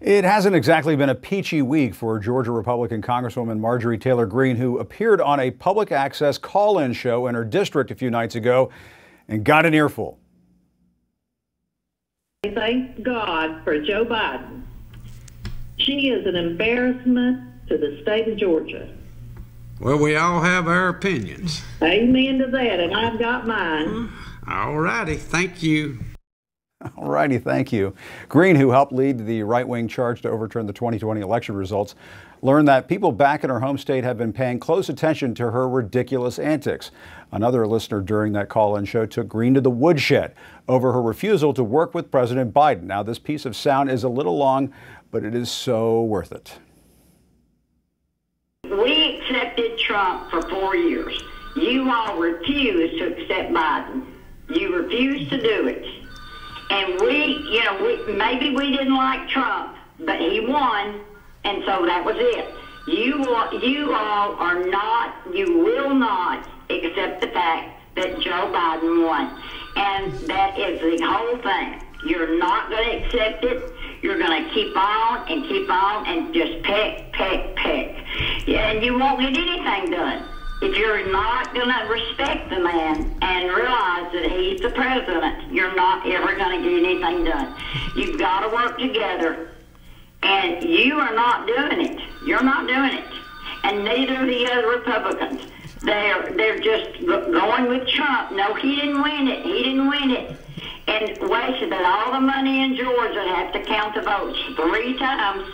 It hasn't exactly been a peachy week for Georgia Republican Congresswoman Marjorie Taylor Greene, who appeared on a public access call in show in her district a few nights ago and got an earful. Thank God for Joe Biden. She is an embarrassment to the state of Georgia. Well, we all have our opinions. Amen to that, and I've got mine. All righty. Thank you. Righty, thank you. Greene, who helped lead the right wing charge to overturn the 2020 election results, learned that people back in her home state have been paying close attention to her ridiculous antics. Another listener during that call in show took Greene to the woodshed over her refusal to work with President Biden. Now, this piece of sound is a little long, but it is so worth it. We accepted Trump for four years. You all refused to accept Biden. You refused to do it. And we, you know, we, maybe we didn't like Trump, but he won, and so that was it. You, all you all are not, you will not accept the fact that Joe Biden won. And that is the whole thing. You're not going to accept it. You're going to keep on and keep on and just peck, peck, peck. Yeah, and you won't get anything done if you're not going to respect the man and realize that he's the president, you're not ever going to get anything done. You've got to work together, and you are not doing it. You're not doing it, and neither are the other Republicans. They're they're just going with Trump. No, he didn't win it. He didn't win it, and wasted all the money in Georgia. Have to count the votes three times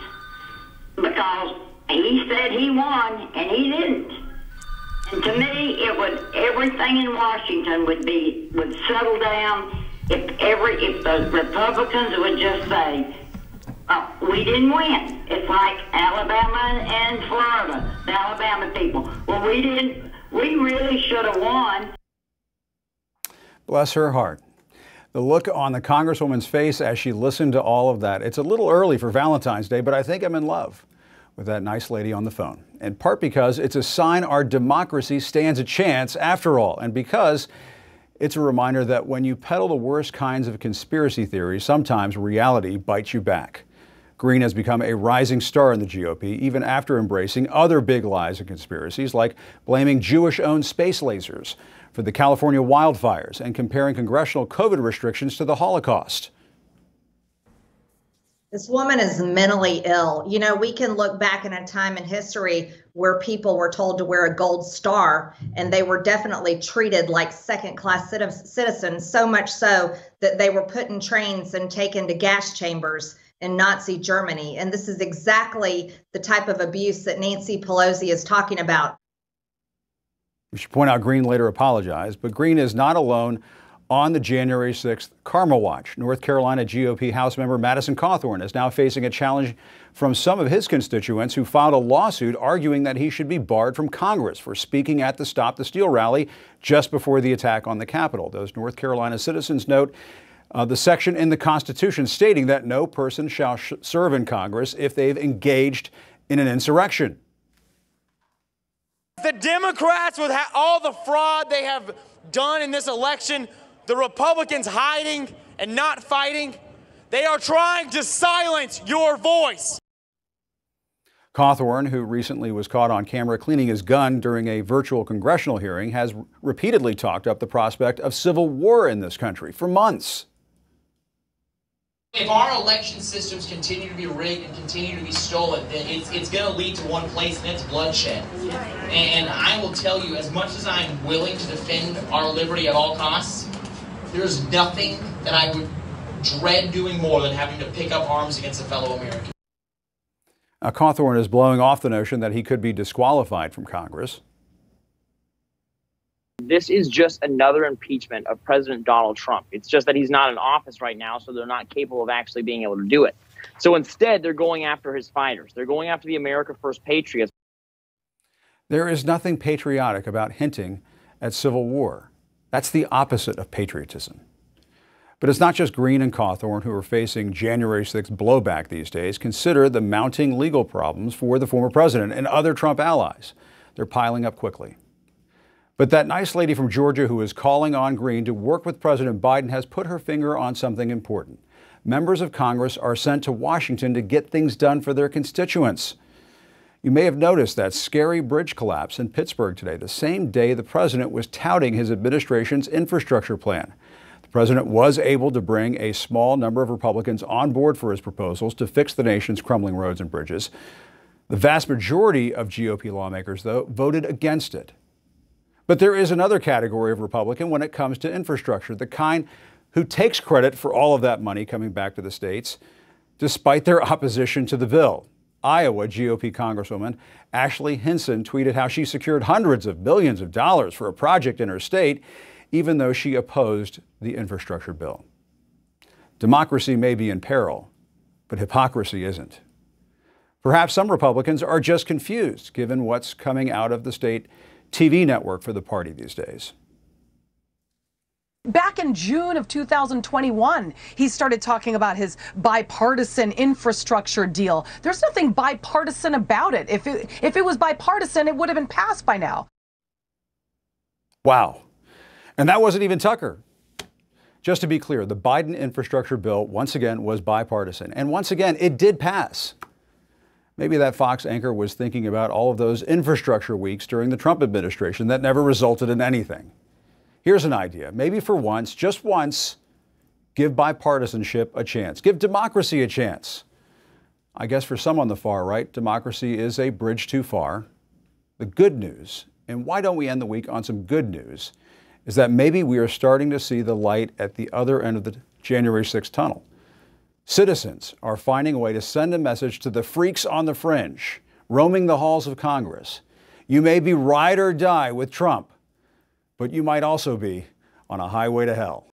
because he said he won and he didn't. To me, it would everything in Washington would be would settle down if every if the Republicans would just say, oh, "We didn't win." It's like Alabama and Florida, the Alabama people. Well, we didn't. We really should have won. Bless her heart. The look on the Congresswoman's face as she listened to all of that. It's a little early for Valentine's Day, but I think I'm in love with that nice lady on the phone. In part because it's a sign our democracy stands a chance after all, and because it's a reminder that when you peddle the worst kinds of conspiracy theories, sometimes reality bites you back. Greene has become a rising star in the GOP, even after embracing other big lies and conspiracies, like blaming Jewish owned space lasers for the California wildfires and comparing congressional COVID restrictions to the Holocaust. This woman is mentally ill. You know, we can look back in a time in history where people were told to wear a gold star and they were definitely treated like second class citizens, so much so that they were put in trains and taken to gas chambers in Nazi Germany. And this is exactly the type of abuse that Nancy Pelosi is talking about. We should point out Greene later apologized, but Greene is not alone on the January 6th Karma Watch. North Carolina GOP House member Madison Cawthorn is now facing a challenge from some of his constituents who filed a lawsuit arguing that he should be barred from Congress for speaking at the Stop the Steal rally just before the attack on the Capitol. Those North Carolina citizens note uh, the section in the Constitution stating that no person shall sh- serve in Congress if they've engaged in an insurrection. The Democrats, with all the fraud they have done in this election, the Republicans hiding and not fighting. They are trying to silence your voice. Cawthorn, who recently was caught on camera cleaning his gun during a virtual congressional hearing, has repeatedly talked up the prospect of civil war in this country for months. If our election systems continue to be rigged and continue to be stolen, then it's, it's going to lead to one place, and it's bloodshed. And I will tell you, as much as I'm willing to defend our liberty at all costs, there's nothing that I would dread doing more than having to pick up arms against a fellow American. Now, Cawthorn is blowing off the notion that he could be disqualified from Congress. This is just another impeachment of President Donald Trump. It's just that he's not in office right now, so they're not capable of actually being able to do it. So instead, they're going after his fighters. They're going after the America First patriots. There is nothing patriotic about hinting at civil war. That's the opposite of patriotism. But it's not just Greene and Cawthorn who are facing January 6th blowback these days. Consider the mounting legal problems for the former president and other Trump allies. They're piling up quickly. But that nice lady from Georgia who is calling on Greene to work with President Biden has put her finger on something important. members of Congress are sent to Washington to get things done for their constituents. You may have noticed that scary bridge collapse in Pittsburgh today, the same day the president was touting his administration's infrastructure plan. The president was able to bring a small number of Republicans on board for his proposals to fix the nation's crumbling roads and bridges. The vast majority of GOP lawmakers, though, voted against it. But there is another category of Republican when it comes to infrastructure, the kind who takes credit for all of that money coming back to the states, despite their opposition to the bill. Iowa GOP Congresswoman Ashley Hinson tweeted how she secured hundreds of billions of dollars for a project in her state, even though she opposed the infrastructure bill. Democracy may be in peril, but hypocrisy isn't. Perhaps some Republicans are just confused given what's coming out of the state TV network for the party these days. Back in June of 2021, he started talking about his bipartisan infrastructure deal. There's nothing bipartisan about it. If it, if it was bipartisan, it would have been passed by now. Wow. And that wasn't even Tucker. Just to be clear, the Biden infrastructure bill, once again, was bipartisan. And once again, it did pass. Maybe that Fox anchor was thinking about all of those infrastructure weeks during the Trump administration that never resulted in anything. Here's an idea. Maybe for once, just once, give bipartisanship a chance. Give democracy a chance. I guess for some on the far right, democracy is a bridge too far. The good news, and why don't we end the week on some good news, is that maybe we are starting to see the light at the other end of the January 6th tunnel. Citizens are finding a way to send a message to the freaks on the fringe, roaming the halls of Congress. You may be ride or die with Trump, but you might also be on a highway to hell.